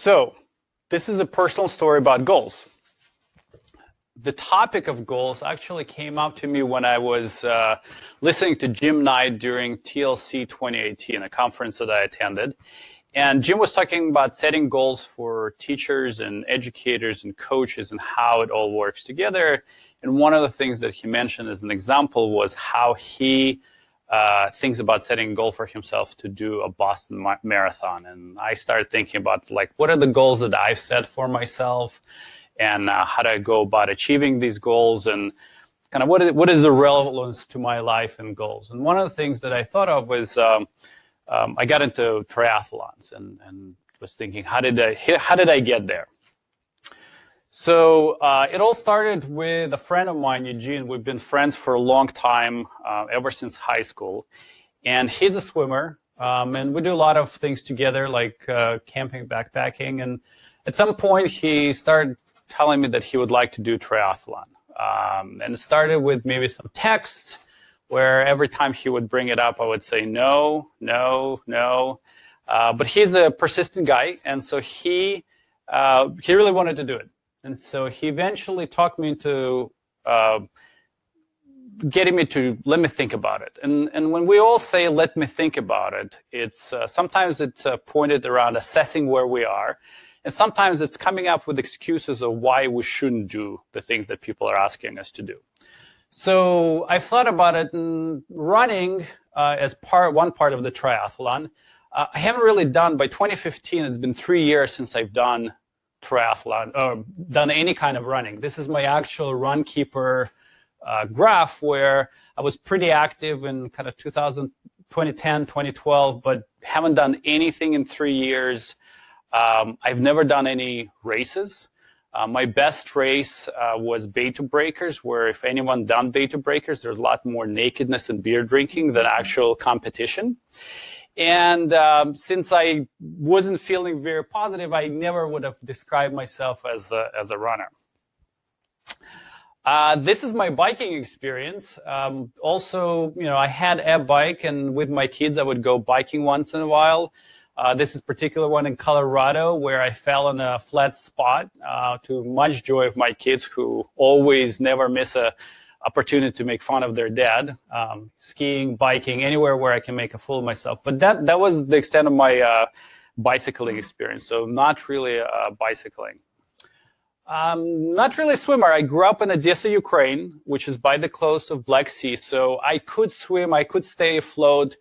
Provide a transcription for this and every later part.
So, this is a personal story about goals. The topic of goals actually came up to me when I was uh, listening to Jim Knight during TLC 2018, a conference that I attended. And Jim was talking about setting goals for teachers and educators and coaches and how it all works together. And one of the things that he mentioned as an example was how he uh, thinks about setting a goal for himself to do a Boston Marathon. And I started thinking about like, what are the goals that I've set for myself and uh, how do I go about achieving these goals and kind of what is, what is the relevance to my life and goals. And one of the things that I thought of was um, um, I got into triathlons and, and was thinking, how did I, how did I get there? So uh, it all started with a friend of mine, Eugene. We've been friends for a long time, uh, ever since high school. And he's a swimmer, um, and we do a lot of things together, like uh, camping, backpacking. And at some point, he started telling me that he would like to do triathlon. Um, and it started with maybe some texts, where every time he would bring it up, I would say no, no, no. Uh, but he's a persistent guy, and so he uh, he really wanted to do it. And so he eventually talked me into uh, getting me to let me think about it. And and when we all say let me think about it, it's uh, sometimes it's uh, pointed around assessing where we are, and sometimes it's coming up with excuses of why we shouldn't do the things that people are asking us to do. So I've thought about it and running uh, as part one part of the triathlon. Uh, I haven't really done by 2015. It's been three years since I've done triathlon or done any kind of running. This is my actual Runkeeper uh, graph where I was pretty active in kind of 2000, 2010, 2012, but haven't done anything in three years. Um, I've never done any races. Uh, my best race uh, was Bay to Breakers, where if anyone done Bay to Breakers, there's a lot more nakedness and beer drinking than actual competition. And um, since I wasn't feeling very positive, I never would have described myself as a, as a runner. Uh, this is my biking experience. Um, also, you know, I had a bike, and with my kids, I would go biking once in a while. Uh, this is particular one in Colorado where I fell in a flat spot uh, to much joy of my kids who always never miss a opportunity to make fun of their dad, um, skiing, biking, anywhere where I can make a fool of myself. But that that was the extent of my uh, bicycling experience. So not really uh, bicycling. Um, not really a swimmer. I grew up in Odessa, Ukraine, which is by the coast of Black Sea. So I could swim. I could stay afloat.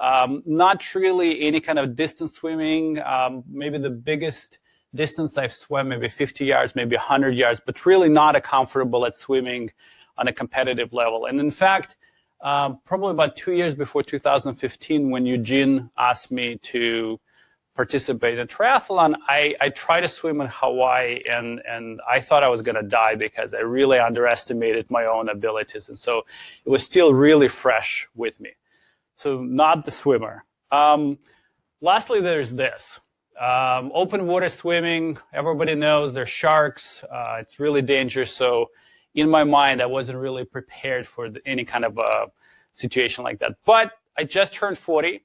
Um, not really any kind of distance swimming. Um, maybe the biggest distance I've swum, maybe 50 yards, maybe 100 yards, but really not a comfortable at swimming on a competitive level. And in fact, uh, probably about two years before 2015, when Eugene asked me to participate in triathlon, I, I tried to swim in Hawaii and, and I thought I was going to die because I really underestimated my own abilities. And so it was still really fresh with me. So not the swimmer. Um, lastly, there's this. Um, open water swimming, everybody knows there's sharks. Uh, it's really dangerous. So in my mind, I wasn't really prepared for any kind of a situation like that. But I just turned 40.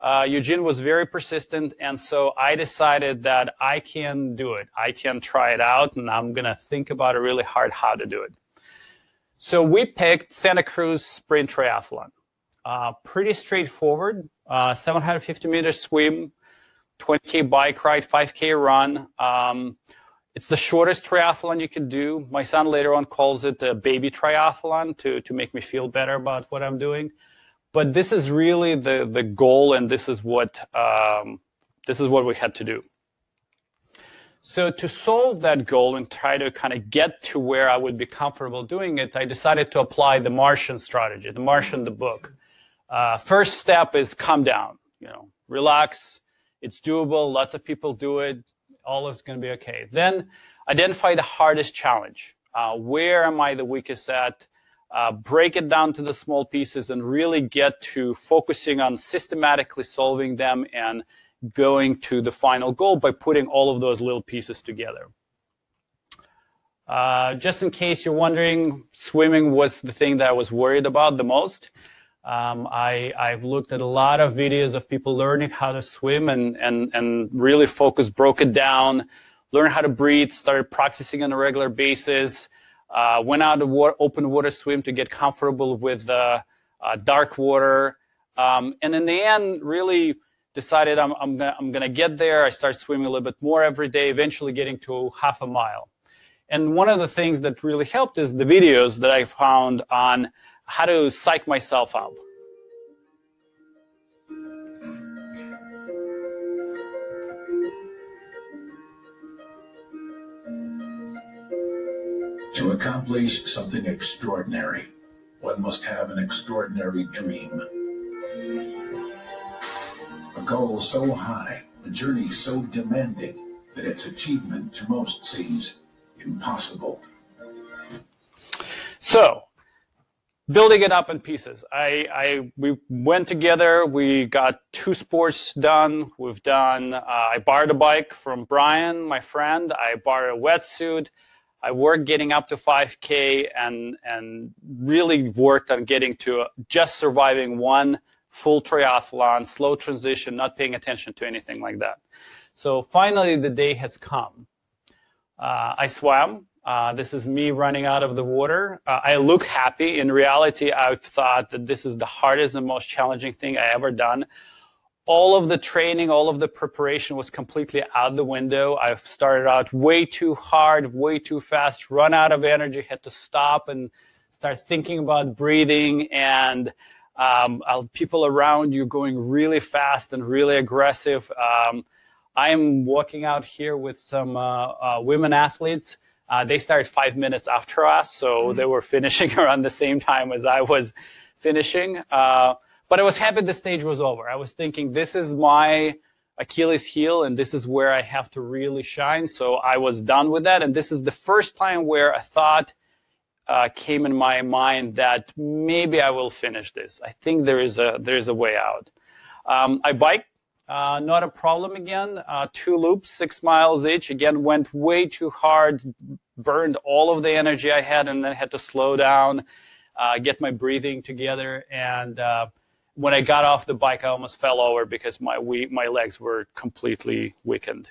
Uh, Eugene was very persistent, and so I decided that I can do it. I can try it out, and I'm gonna think about it really hard how to do it. So we picked Santa Cruz Sprint Triathlon. Uh, pretty straightforward. Uh, 750 meter swim, 20k bike ride, 5k run. Um, it's the shortest triathlon you can do. My son later on calls it a baby triathlon to, to make me feel better about what I'm doing. But this is really the, the goal, and this is what um, this is what we had to do. So to solve that goal and try to kind of get to where I would be comfortable doing it, I decided to apply the Martian strategy, the Martian, the book. Uh, first step is calm down, you know, relax. It's doable. Lots of people do it all is going to be okay. Then identify the hardest challenge. Uh, where am I the weakest at? Uh, break it down to the small pieces and really get to focusing on systematically solving them and going to the final goal by putting all of those little pieces together. Uh, just in case you're wondering, swimming was the thing that I was worried about the most. Um, I, I've looked at a lot of videos of people learning how to swim and, and, and really focused, broke it down, learned how to breathe, started practicing on a regular basis, uh, went out to water, open water swim to get comfortable with uh, uh, dark water. Um, and in the end, really decided I'm, I'm, gonna, I'm gonna get there. I started swimming a little bit more every day, eventually getting to half a mile. And one of the things that really helped is the videos that I found on how to psych myself up. To accomplish something extraordinary, one must have an extraordinary dream. A goal so high, a journey so demanding, that its achievement to most seems impossible. So, building it up in pieces. I, I we went together. We got two sports done. We've done. Uh, I borrowed a bike from Brian, my friend. I borrowed a wetsuit. I worked getting up to 5K and and really worked on getting to just surviving one full triathlon, slow transition, not paying attention to anything like that. So finally, the day has come. Uh, I swam. Uh, this is me running out of the water. Uh, I look happy. In reality, I've thought that this is the hardest and most challenging thing I ever done. All of the training, all of the preparation was completely out the window. I've started out way too hard, way too fast, run out of energy, had to stop and start thinking about breathing and um, people around you going really fast and really aggressive. Um, I am walking out here with some uh, uh, women athletes. Uh, they started five minutes after us, so mm-hmm. they were finishing around the same time as I was finishing. Uh, but I was happy the stage was over. I was thinking, this is my Achilles heel, and this is where I have to really shine. So I was done with that, and this is the first time where a thought uh, came in my mind that maybe I will finish this. I think there is a there is a way out. Um, I biked uh, not a problem again. Uh, two loops, six miles each. Again, went way too hard, burned all of the energy I had, and then had to slow down, uh, get my breathing together. And uh, when I got off the bike, I almost fell over because my we, my legs were completely weakened.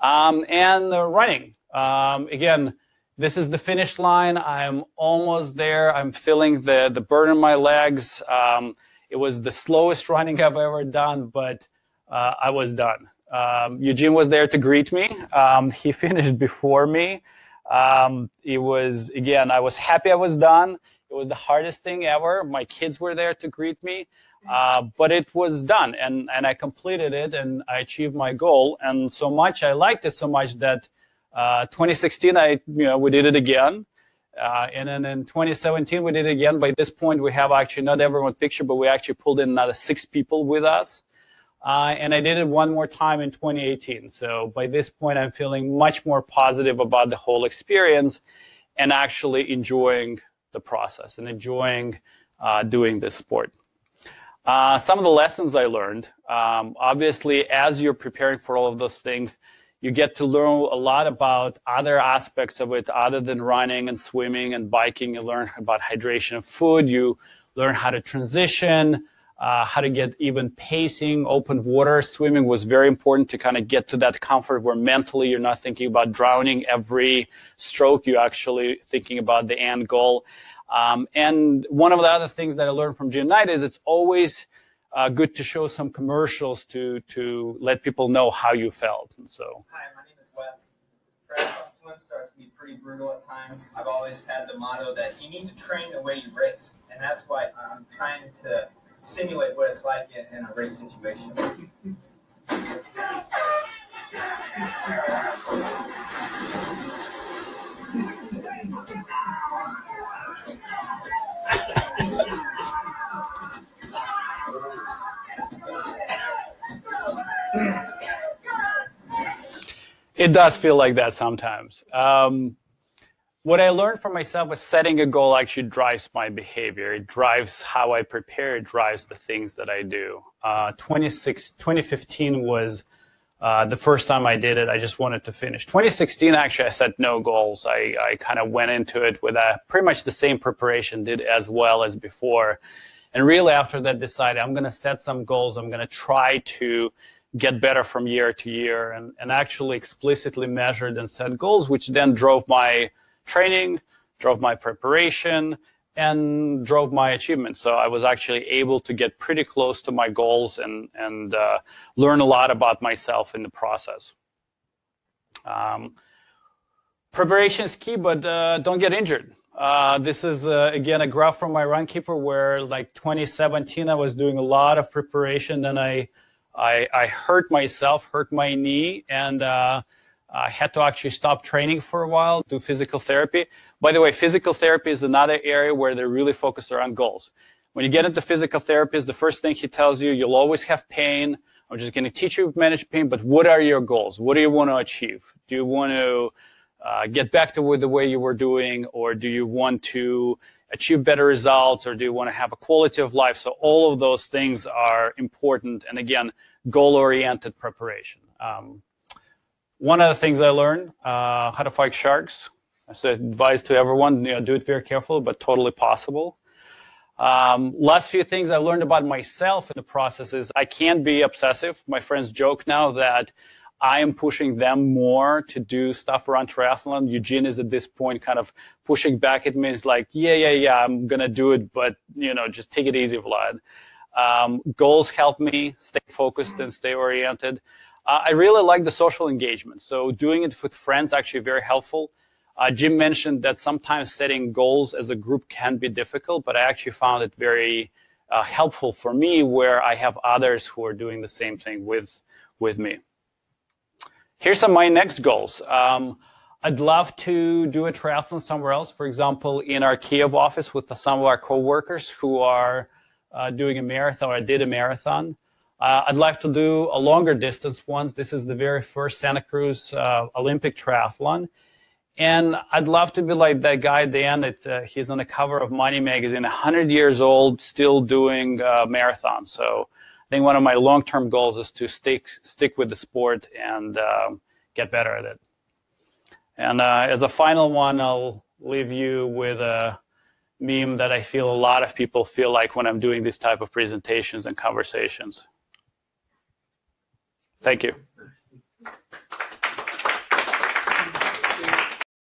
Um, and running. Um, again, this is the finish line. I'm almost there. I'm feeling the the burn in my legs. Um, it was the slowest running I've ever done, but uh, I was done. Um, Eugene was there to greet me. Um, he finished before me. Um, it was, again, I was happy I was done. It was the hardest thing ever. My kids were there to greet me, uh, but it was done and, and I completed it and I achieved my goal. And so much, I liked it so much that uh, 2016, I, you know, we did it again. Uh, and then in 2017, we did it again. By this point, we have actually not everyone picture, but we actually pulled in another six people with us. Uh, and I did it one more time in 2018. So by this point, I'm feeling much more positive about the whole experience and actually enjoying the process and enjoying uh, doing this sport. Uh, some of the lessons I learned, um, obviously, as you're preparing for all of those things, you get to learn a lot about other aspects of it other than running and swimming and biking. You learn about hydration of food. You learn how to transition, uh, how to get even pacing, open water. Swimming was very important to kind of get to that comfort where mentally you're not thinking about drowning every stroke. You're actually thinking about the end goal. Um, and one of the other things that I learned from Jim Knight is it's always uh, good to show some commercials to to let people know how you felt. And so. Hi, my name is Wes. Triathlon swim starts to be pretty brutal at times. I've always had the motto that you need to train the way you race, and that's why I'm trying to simulate what it's like in, in a race situation. It does feel like that sometimes. Um, what I learned for myself was setting a goal actually drives my behavior. It drives how I prepare. It drives the things that I do. Uh, 26, 2015 was uh, the first time I did it. I just wanted to finish. 2016, actually, I set no goals. I, I kind of went into it with a, pretty much the same preparation, did as well as before. And really after that decided I'm going to set some goals. I'm going to try to get better from year to year and, and actually explicitly measured and set goals, which then drove my training, drove my preparation, and drove my achievement. So I was actually able to get pretty close to my goals and, and uh, learn a lot about myself in the process. Um, preparation is key, but uh, don't get injured. Uh, this is, uh, again, a graph from my Runkeeper where like 2017, I was doing a lot of preparation. Then I, I, I hurt myself, hurt my knee, and uh, I had to actually stop training for a while, do physical therapy. By the way, physical therapy is another area where they're really focused around goals. When you get into physical therapy, the first thing he tells you, you'll always have pain. I'm just going to teach you to manage pain, but what are your goals? What do you want to achieve? Do you want to uh, get back to the way you were doing, or do you want to achieve better results, or do you want to have a quality of life? So all of those things are important, and again, goal-oriented preparation. Um, one of the things I learned, uh, how to fight sharks. I said advice to everyone, you know, do it very careful, but totally possible. Um, last few things I learned about myself in the process is I can't be obsessive. My friends joke now that I am pushing them more to do stuff around triathlon. Eugene is at this point kind of pushing back at me. It's like, yeah, yeah, yeah, I'm gonna do it, but you know, just take it easy, Vlad. Um, goals help me stay focused and stay oriented. Uh, I really like the social engagement. So doing it with friends actually very helpful. Uh, Jim mentioned that sometimes setting goals as a group can be difficult, but I actually found it very uh, helpful for me where I have others who are doing the same thing with, with me. Here's some of my next goals. Um, I'd love to do a triathlon somewhere else, for example, in our Kiev office with some of our coworkers who are uh, doing a marathon or did a marathon. Uh, I'd like to do a longer distance one. This is the very first Santa Cruz uh, Olympic triathlon. And I'd love to be like that guy, Dan. It, uh, he's on the cover of Money Magazine, 100 years old, still doing uh, marathons. So I think one of my long-term goals is to stick stick with the sport and um, get better at it. And uh, as a final one, I'll leave you with a meme that I feel a lot of people feel like when I'm doing these type of presentations and conversations. Thank you.